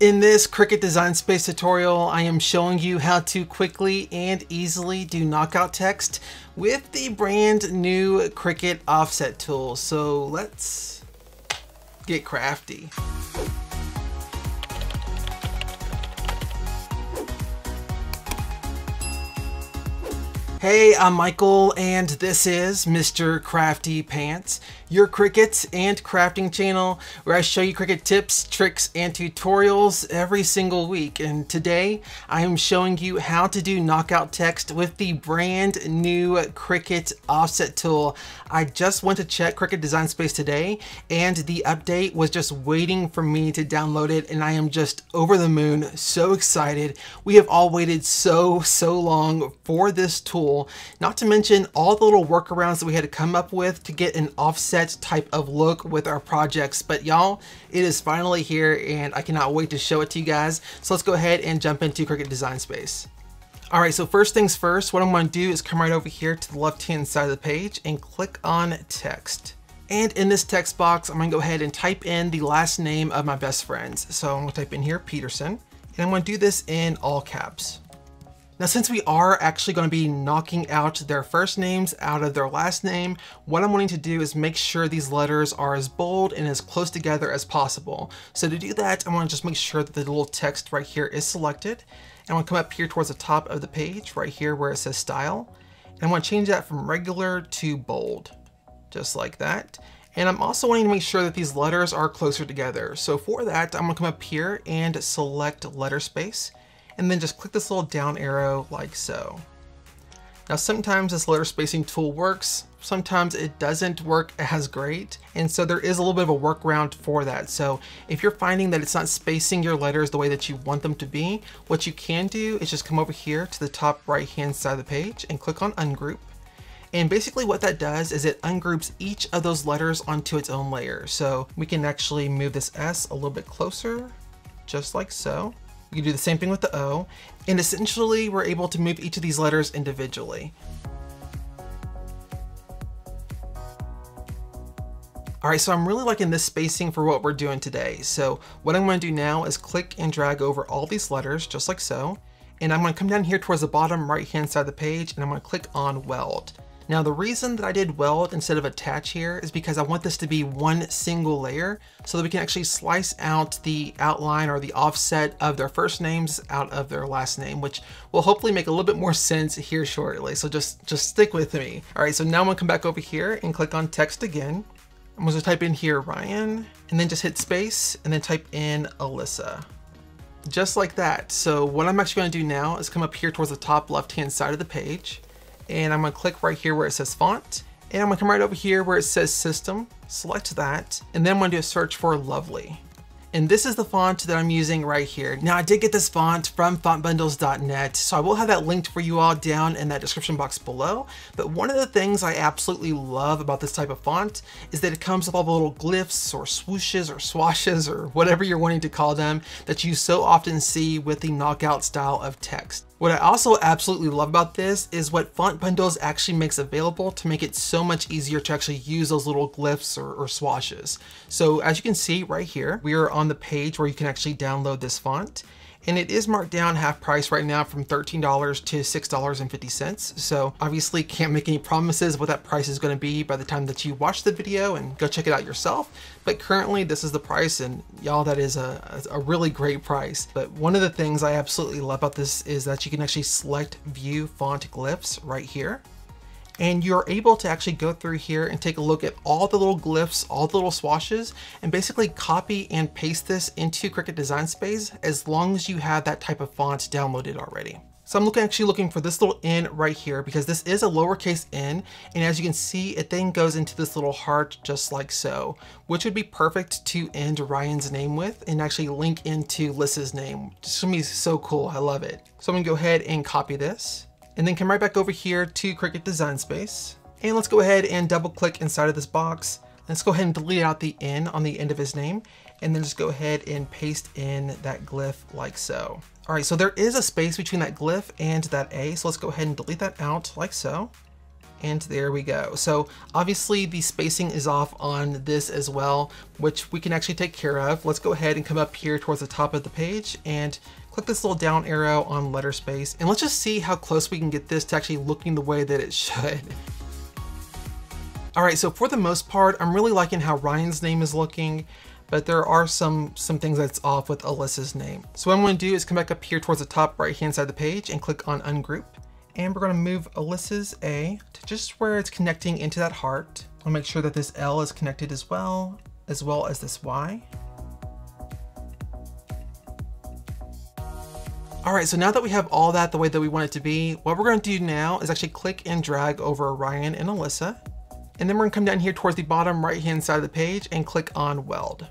In this Cricut Design Space tutorial, I am showing you how to quickly and easily do knockout text with the brand new Cricut Offset tool. So let's get crafty. Hey, I'm Michael, and this is Mr. Crafty Pants, your Cricut and crafting channel where I show you Cricut tips, tricks, and tutorials every single week. And today I am showing you how to do knockout text with the brand new Cricut offset tool. I just went to check Cricut Design Space today, and the update was just waiting for me to download it, and I am just over the moon, so excited. We have all waited so, so long for this tool not to mention all the little workarounds that we had to come up with to get an offset type of look with our projects. But y'all, it is finally here and I cannot wait to show it to you guys. So let's go ahead and jump into Cricut Design Space. All right, so first things first, what I'm gonna do is come right over here to the left-hand side of the page and click on text. And in this text box, I'm gonna go ahead and type in the last name of my best friends. So I'm gonna type in here, Peterson, and I'm gonna do this in all caps. Now, since we are actually going to be knocking out their first names out of their last name, what I'm wanting to do is make sure these letters are as bold and as close together as possible. So to do that, I want to just make sure that the little text right here is selected. And I'm going to come up here towards the top of the page, right here where it says style. And I want to change that from regular to bold, just like that. And I'm also wanting to make sure that these letters are closer together. So for that, I'm gonna come up here and select letter space and then just click this little down arrow like so. Now sometimes this letter spacing tool works, sometimes it doesn't work as great, and so there is a little bit of a workaround for that. So if you're finding that it's not spacing your letters the way that you want them to be, what you can do is just come over here to the top right hand side of the page and click on ungroup. And basically what that does is it ungroups each of those letters onto its own layer. So we can actually move this S a little bit closer, just like so. We do the same thing with the O, and essentially we're able to move each of these letters individually. All right, so I'm really liking this spacing for what we're doing today. So what I'm gonna do now is click and drag over all these letters, just like so. And I'm gonna come down here towards the bottom right-hand side of the page, and I'm gonna click on Weld. Now the reason that I did weld instead of attach here is because I want this to be one single layer so that we can actually slice out the outline or the offset of their first names out of their last name, which will hopefully make a little bit more sense here shortly. So just, just stick with me. All right, so now I'm gonna come back over here and click on text again. I'm gonna type in here Ryan and then just hit space and then type in Alyssa just like that. So what I'm actually gonna do now is come up here towards the top left-hand side of the page and I'm gonna click right here where it says font, and I'm gonna come right over here where it says system, select that, and then I'm gonna do a search for lovely. And this is the font that I'm using right here. Now I did get this font from fontbundles.net, so I will have that linked for you all down in that description box below. But one of the things I absolutely love about this type of font is that it comes with all the little glyphs or swooshes or swashes or whatever you're wanting to call them that you so often see with the knockout style of text. What I also absolutely love about this is what Font Bundles actually makes available to make it so much easier to actually use those little glyphs or, or swashes. So as you can see right here, we are on the page where you can actually download this font and it is marked down half price right now from $13 to $6.50. So obviously can't make any promises what that price is going to be by the time that you watch the video and go check it out yourself. But currently this is the price and y'all that is a, a really great price. But one of the things I absolutely love about this is that you can actually select view font glyphs right here and you're able to actually go through here and take a look at all the little glyphs, all the little swashes, and basically copy and paste this into Cricut Design Space as long as you have that type of font downloaded already. So I'm looking, actually looking for this little N right here because this is a lowercase n. And as you can see, it then goes into this little heart just like so, which would be perfect to end Ryan's name with and actually link into Lissa's name. Just gonna be so cool. I love it. So I'm gonna go ahead and copy this and then come right back over here to Cricut Design Space. And let's go ahead and double click inside of this box. Let's go ahead and delete out the N on the end of his name, and then just go ahead and paste in that glyph like so. All right, so there is a space between that glyph and that A, so let's go ahead and delete that out like so. And there we go. So obviously the spacing is off on this as well, which we can actually take care of. Let's go ahead and come up here towards the top of the page and click this little down arrow on letter space. And let's just see how close we can get this to actually looking the way that it should. All right, so for the most part, I'm really liking how Ryan's name is looking, but there are some, some things that's off with Alyssa's name. So what I'm gonna do is come back up here towards the top right-hand side of the page and click on Ungroup. And we're gonna move Alyssa's A to just where it's connecting into that heart. I'll make sure that this L is connected as well, as well as this Y. All right, so now that we have all that the way that we want it to be, what we're gonna do now is actually click and drag over Ryan and Alyssa. And then we're gonna come down here towards the bottom right-hand side of the page and click on Weld.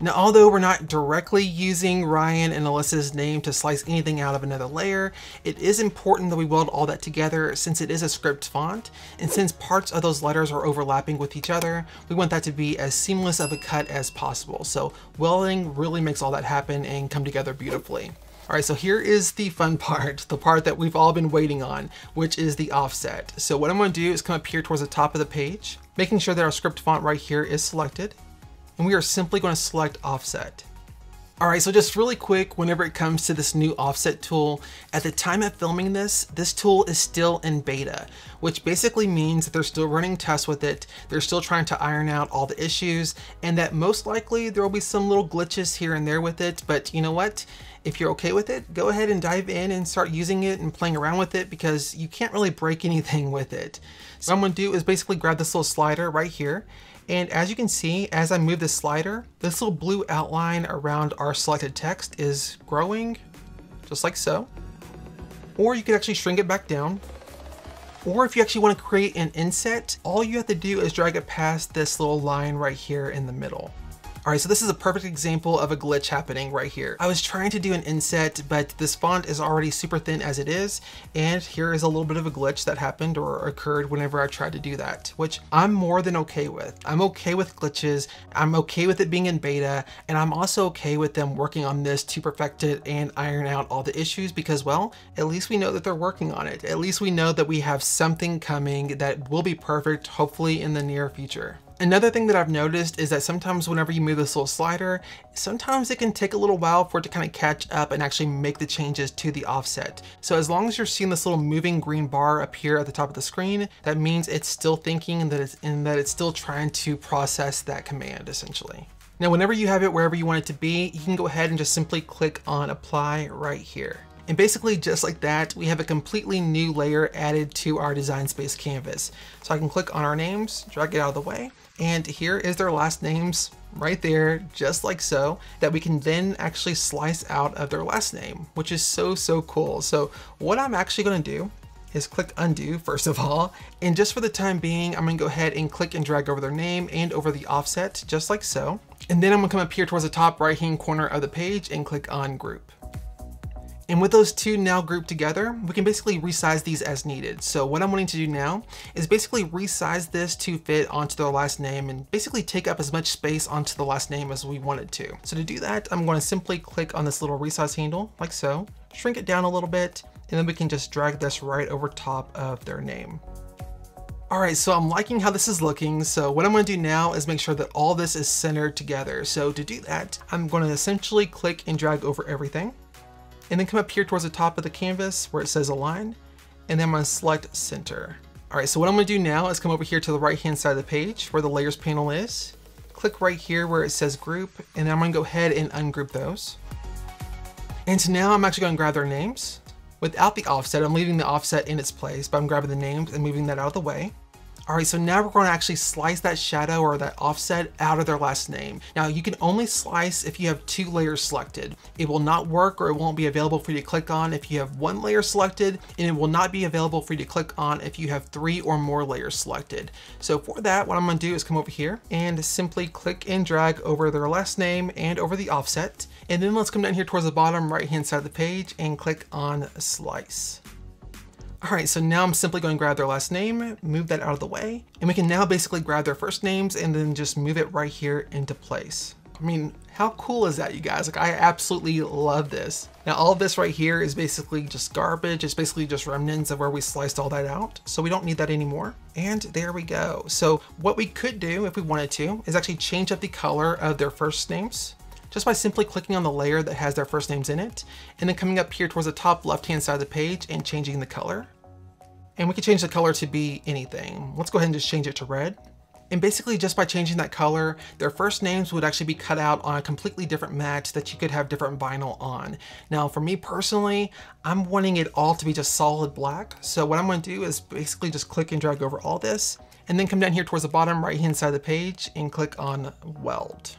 Now, although we're not directly using Ryan and Alyssa's name to slice anything out of another layer, it is important that we weld all that together since it is a script font. And since parts of those letters are overlapping with each other, we want that to be as seamless of a cut as possible. So welding really makes all that happen and come together beautifully. All right, so here is the fun part, the part that we've all been waiting on, which is the offset. So what I'm gonna do is come up here towards the top of the page, making sure that our script font right here is selected, and we are simply gonna select offset. All right, so just really quick, whenever it comes to this new offset tool, at the time of filming this, this tool is still in beta, which basically means that they're still running tests with it, they're still trying to iron out all the issues, and that most likely there will be some little glitches here and there with it, but you know what? If you're okay with it, go ahead and dive in and start using it and playing around with it because you can't really break anything with it. So what I'm gonna do is basically grab this little slider right here and as you can see, as I move this slider, this little blue outline around our selected text is growing, just like so. Or you can actually shrink it back down. Or if you actually want to create an inset, all you have to do is drag it past this little line right here in the middle. All right, so this is a perfect example of a glitch happening right here. I was trying to do an inset, but this font is already super thin as it is, and here is a little bit of a glitch that happened or occurred whenever I tried to do that, which I'm more than okay with. I'm okay with glitches, I'm okay with it being in beta, and I'm also okay with them working on this to perfect it and iron out all the issues because, well, at least we know that they're working on it. At least we know that we have something coming that will be perfect, hopefully in the near future. Another thing that I've noticed is that sometimes whenever you move this little slider, sometimes it can take a little while for it to kind of catch up and actually make the changes to the offset. So as long as you're seeing this little moving green bar appear at the top of the screen, that means it's still thinking and that it's, and that it's still trying to process that command essentially. Now, whenever you have it wherever you want it to be, you can go ahead and just simply click on apply right here. And basically just like that, we have a completely new layer added to our design space canvas. So I can click on our names, drag it out of the way, and here is their last names right there, just like so, that we can then actually slice out of their last name, which is so, so cool. So what I'm actually gonna do is click undo first of all. And just for the time being, I'm gonna go ahead and click and drag over their name and over the offset, just like so. And then I'm gonna come up here towards the top right hand corner of the page and click on group. And with those two now grouped together, we can basically resize these as needed. So what I'm wanting to do now is basically resize this to fit onto their last name and basically take up as much space onto the last name as we wanted to. So to do that, I'm going to simply click on this little resize handle like so, shrink it down a little bit, and then we can just drag this right over top of their name. All right, so I'm liking how this is looking. So what I'm gonna do now is make sure that all this is centered together. So to do that, I'm gonna essentially click and drag over everything and then come up here towards the top of the canvas where it says align, and then I'm gonna select center. All right, so what I'm gonna do now is come over here to the right-hand side of the page where the layers panel is, click right here where it says group, and then I'm gonna go ahead and ungroup those. And so now I'm actually gonna grab their names. Without the offset, I'm leaving the offset in its place, but I'm grabbing the names and moving that out of the way. All right, so now we're going to actually slice that shadow or that offset out of their last name. Now you can only slice if you have two layers selected. It will not work or it won't be available for you to click on if you have one layer selected and it will not be available for you to click on if you have three or more layers selected. So for that, what I'm gonna do is come over here and simply click and drag over their last name and over the offset. And then let's come down here towards the bottom right hand side of the page and click on slice. All right, so now I'm simply going to grab their last name, move that out of the way, and we can now basically grab their first names and then just move it right here into place. I mean, How cool is that, you guys? Like, I absolutely love this. Now, all of this right here is basically just garbage. It's basically just remnants of where we sliced all that out. So we don't need that anymore. And there we go. So what we could do if we wanted to is actually change up the color of their first names just by simply clicking on the layer that has their first names in it, and then coming up here towards the top left-hand side of the page and changing the color. And we can change the color to be anything. Let's go ahead and just change it to red. And basically just by changing that color, their first names would actually be cut out on a completely different mat that you could have different vinyl on. Now for me personally, I'm wanting it all to be just solid black. So what I'm gonna do is basically just click and drag over all this and then come down here towards the bottom right hand side of the page and click on weld.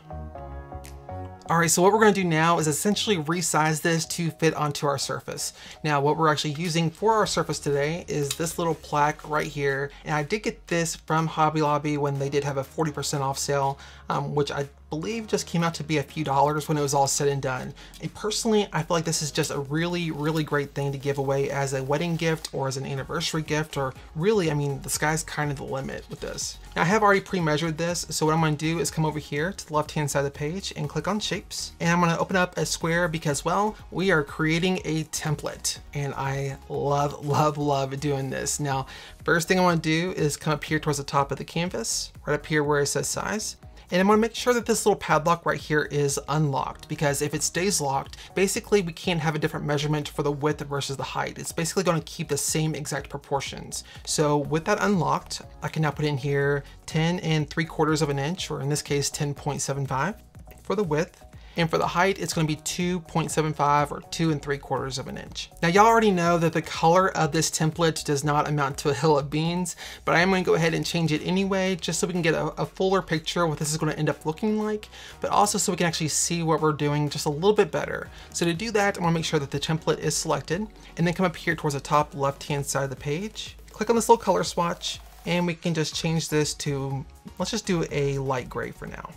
All right, so what we're gonna do now is essentially resize this to fit onto our surface. Now, what we're actually using for our surface today is this little plaque right here. And I did get this from Hobby Lobby when they did have a 40% off sale, um, which I believe just came out to be a few dollars when it was all said and done. And personally, I feel like this is just a really, really great thing to give away as a wedding gift or as an anniversary gift, or really, I mean, the sky's kind of the limit with this. Now I have already pre-measured this, so what I'm gonna do is come over here to the left-hand side of the page and click on shapes. And I'm gonna open up a square because, well, we are creating a template and I love, love, love doing this. Now, first thing I wanna do is come up here towards the top of the canvas, right up here where it says size. And I'm gonna make sure that this little padlock right here is unlocked because if it stays locked, basically we can't have a different measurement for the width versus the height. It's basically gonna keep the same exact proportions. So with that unlocked, I can now put in here 10 and 3 quarters of an inch, or in this case, 10.75 for the width. And for the height, it's gonna be 2.75 or two and three quarters of an inch. Now y'all already know that the color of this template does not amount to a hill of beans, but I am gonna go ahead and change it anyway, just so we can get a, a fuller picture of what this is gonna end up looking like, but also so we can actually see what we're doing just a little bit better. So to do that, I wanna make sure that the template is selected, and then come up here towards the top left-hand side of the page, click on this little color swatch, and we can just change this to, let's just do a light gray for now.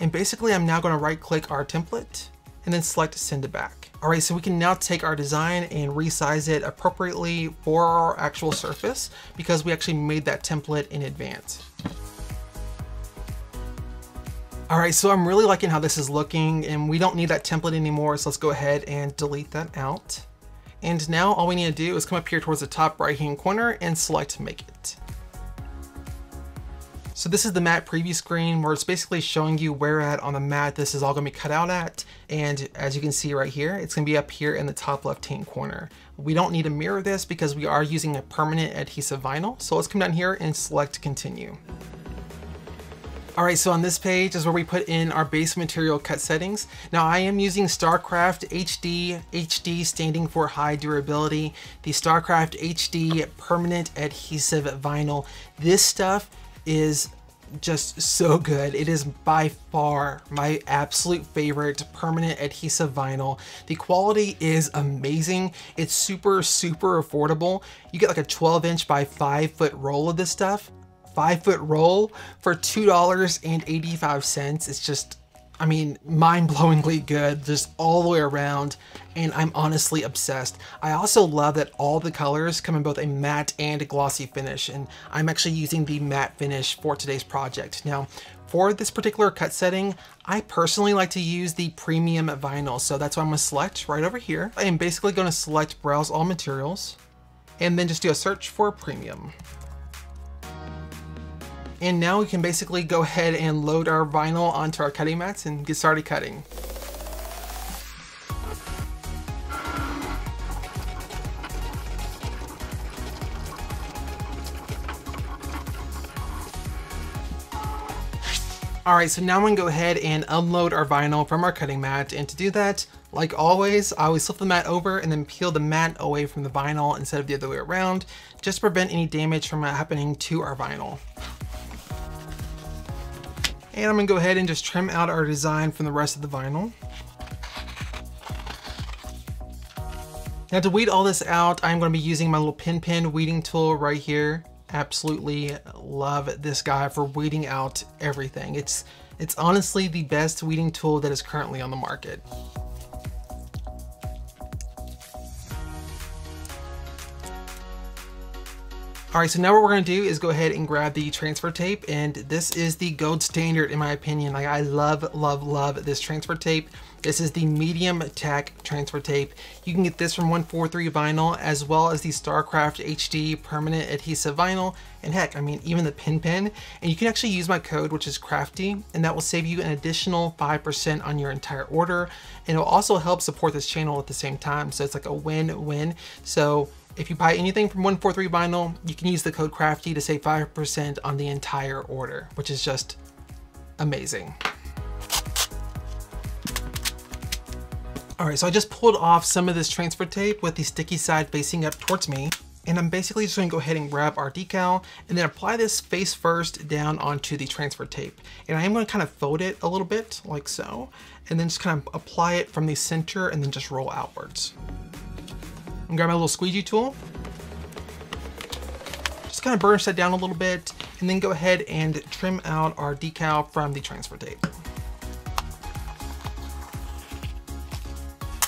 And basically I'm now gonna right click our template and then select send it back. All right, so we can now take our design and resize it appropriately for our actual surface because we actually made that template in advance. All right, so I'm really liking how this is looking and we don't need that template anymore. So let's go ahead and delete that out. And now all we need to do is come up here towards the top right hand corner and select make it. So this is the mat preview screen where it's basically showing you where at on the mat this is all gonna be cut out at. And as you can see right here, it's gonna be up here in the top left-hand corner. We don't need to mirror this because we are using a permanent adhesive vinyl. So let's come down here and select continue. All right, so on this page is where we put in our base material cut settings. Now I am using StarCraft HD, HD standing for high durability, the StarCraft HD permanent adhesive vinyl. This stuff is just so good. It is by far my absolute favorite permanent adhesive vinyl. The quality is amazing. It's super, super affordable. You get like a 12 inch by five foot roll of this stuff. Five foot roll for $2.85. It's just I mean, mind-blowingly good, just all the way around, and I'm honestly obsessed. I also love that all the colors come in both a matte and a glossy finish, and I'm actually using the matte finish for today's project. Now, for this particular cut setting, I personally like to use the premium vinyl, so that's what I'm gonna select right over here. I am basically gonna select browse all materials, and then just do a search for premium. And now we can basically go ahead and load our vinyl onto our cutting mats and get started cutting. Alright, so now I'm gonna go ahead and unload our vinyl from our cutting mat. And to do that, like always, I always flip the mat over and then peel the mat away from the vinyl instead of the other way around, just to prevent any damage from happening to our vinyl. And I'm gonna go ahead and just trim out our design from the rest of the vinyl. Now to weed all this out, I'm gonna be using my little pin pen weeding tool right here. Absolutely love this guy for weeding out everything. It's, it's honestly the best weeding tool that is currently on the market. All right, so now what we're gonna do is go ahead and grab the transfer tape and this is the gold standard in my opinion. Like I love, love, love this transfer tape. This is the medium tack transfer tape. You can get this from 143 vinyl as well as the StarCraft HD permanent adhesive vinyl. And heck, I mean, even the pin pen. And you can actually use my code, which is crafty, and that will save you an additional 5% on your entire order. And it will also help support this channel at the same time. So it's like a win-win. So if you buy anything from 143 Vinyl, you can use the code CRAFTY to save 5% on the entire order, which is just amazing. All right, so I just pulled off some of this transfer tape with the sticky side facing up towards me. And I'm basically just gonna go ahead and grab our decal and then apply this face first down onto the transfer tape. And I am gonna kind of fold it a little bit like so, and then just kind of apply it from the center and then just roll outwards. I'm grab my little squeegee tool. Just kind of burnish that down a little bit and then go ahead and trim out our decal from the transfer tape.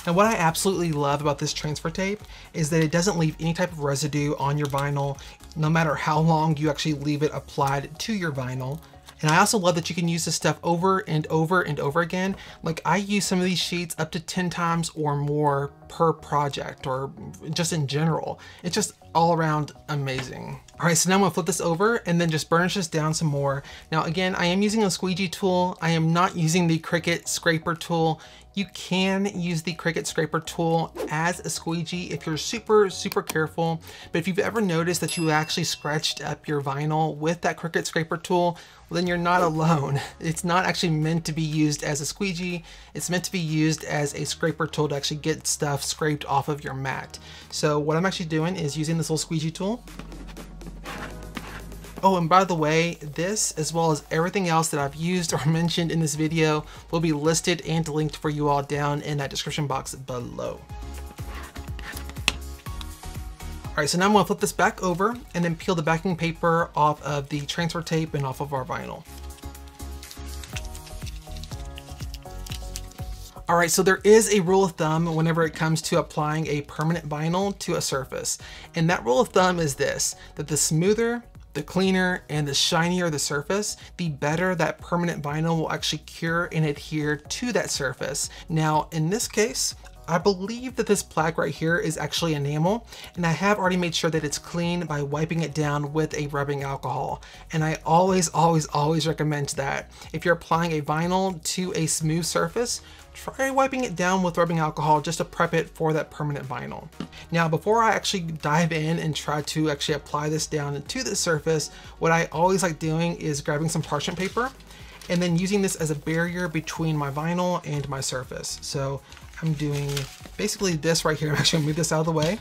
And what I absolutely love about this transfer tape is that it doesn't leave any type of residue on your vinyl, no matter how long you actually leave it applied to your vinyl. And I also love that you can use this stuff over and over and over again. Like I use some of these sheets up to 10 times or more per project or just in general. It's just all around amazing. All right, so now I'm gonna flip this over and then just burnish this down some more. Now again, I am using a squeegee tool. I am not using the Cricut scraper tool. You can use the Cricut scraper tool as a squeegee if you're super, super careful. But if you've ever noticed that you actually scratched up your vinyl with that Cricut scraper tool, well, then you're not alone. It's not actually meant to be used as a squeegee. It's meant to be used as a scraper tool to actually get stuff scraped off of your mat. So what I'm actually doing is using this little squeegee tool. Oh, and by the way, this, as well as everything else that I've used or mentioned in this video, will be listed and linked for you all down in that description box below. All right, so now I'm gonna flip this back over and then peel the backing paper off of the transfer tape and off of our vinyl. All right, so there is a rule of thumb whenever it comes to applying a permanent vinyl to a surface. And that rule of thumb is this, that the smoother, the cleaner, and the shinier the surface, the better that permanent vinyl will actually cure and adhere to that surface. Now, in this case, I believe that this plaque right here is actually enamel and I have already made sure that it's clean by wiping it down with a rubbing alcohol. And I always, always, always recommend that. If you're applying a vinyl to a smooth surface, try wiping it down with rubbing alcohol just to prep it for that permanent vinyl. Now, before I actually dive in and try to actually apply this down to the surface, what I always like doing is grabbing some parchment paper and then using this as a barrier between my vinyl and my surface. So I'm doing basically this right here. I'm actually gonna move this out of the way.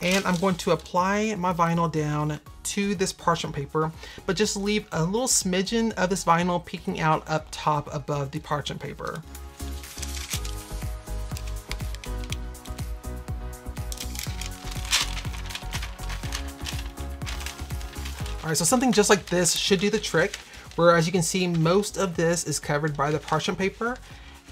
And I'm going to apply my vinyl down to this parchment paper, but just leave a little smidgen of this vinyl peeking out up top above the parchment paper. All right, so something just like this should do the trick, where as you can see, most of this is covered by the parchment paper,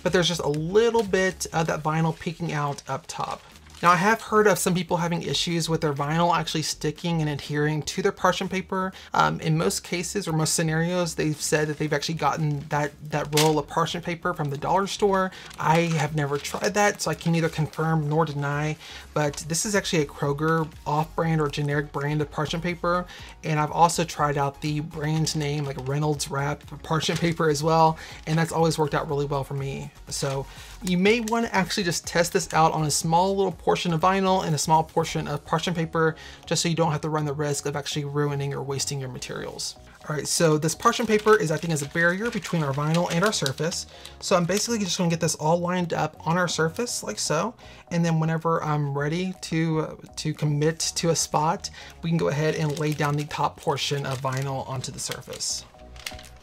but there's just a little bit of that vinyl peeking out up top. Now I have heard of some people having issues with their vinyl actually sticking and adhering to their parchment paper. Um, in most cases or most scenarios, they've said that they've actually gotten that, that roll of parchment paper from the dollar store. I have never tried that, so I can neither confirm nor deny, but this is actually a Kroger off-brand or generic brand of parchment paper. And I've also tried out the brand name like Reynolds Wrap parchment paper as well. And that's always worked out really well for me. So you may want to actually just test this out on a small little portion of vinyl and a small portion of parchment paper, just so you don't have to run the risk of actually ruining or wasting your materials. All right, so this parchment paper is acting as a barrier between our vinyl and our surface. So I'm basically just gonna get this all lined up on our surface like so. And then whenever I'm ready to, uh, to commit to a spot, we can go ahead and lay down the top portion of vinyl onto the surface.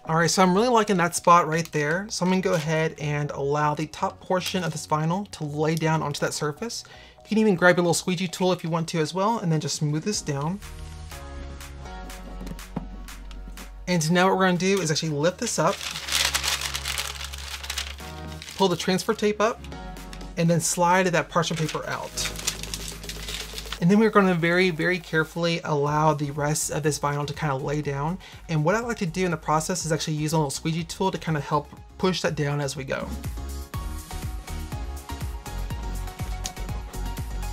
All right, so I'm really liking that spot right there. So I'm gonna go ahead and allow the top portion of this vinyl to lay down onto that surface. You can even grab your little squeegee tool if you want to as well, and then just smooth this down. And now what we're gonna do is actually lift this up, pull the transfer tape up, and then slide that parchment paper out. And then we're gonna very, very carefully allow the rest of this vinyl to kind of lay down. And what I like to do in the process is actually use a little squeegee tool to kind of help push that down as we go.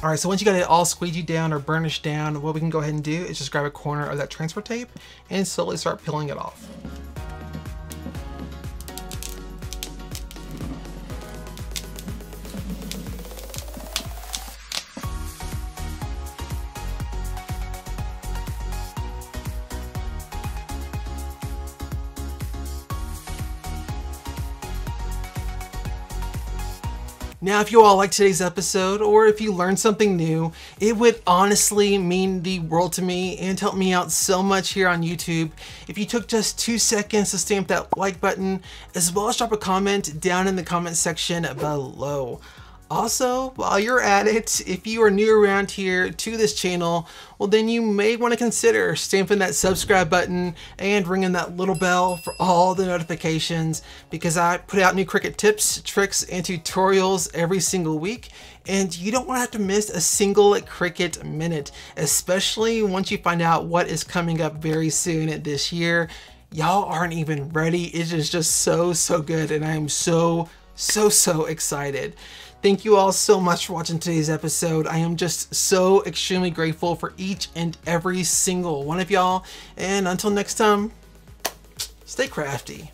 All right, so once you got it all squeegee down or burnished down, what we can go ahead and do is just grab a corner of that transfer tape and slowly start peeling it off. Now, if you all like today's episode, or if you learned something new, it would honestly mean the world to me and help me out so much here on YouTube if you took just two seconds to stamp that like button, as well as drop a comment down in the comment section below. Also, while you're at it, if you are new around here to this channel, well then you may want to consider stamping that subscribe button and ringing that little bell for all the notifications because I put out new Cricut tips, tricks, and tutorials every single week and you don't want to have to miss a single Cricut minute, especially once you find out what is coming up very soon this year. Y'all aren't even ready. It is just so, so good and I am so, so, so excited. Thank you all so much for watching today's episode. I am just so extremely grateful for each and every single one of y'all. And until next time, stay crafty.